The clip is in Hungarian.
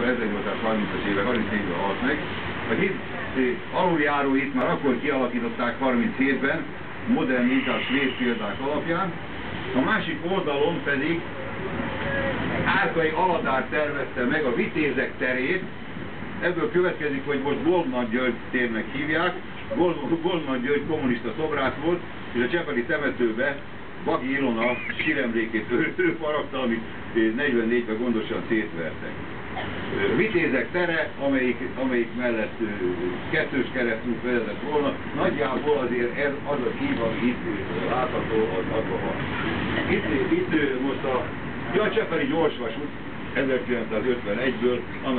amikor 1830-as évek, 34-ben halt meg. A híd aluljáróit már akkor kialakították 37-ben, modern mintás svéd példák alapján. A másik oldalon pedig Árkai Aladár tervezte meg a vitézek terét, ebből következik, hogy most Goldman György térnek hívják, Goldman György kommunista szobrász volt, és a Csepeli temetőbe Bagi Ilona síremlékét ő, faragta, amit 44-ben gondosan szétvertek. Vitézek tere, amelyik, amelyik mellett kettős keresztül vezetett volna, nagyjából azért ez az a kív, ami itt látható, az adva van. Itt, itt most a, ja, Csepeli gyorsvasút 1951-ből, annak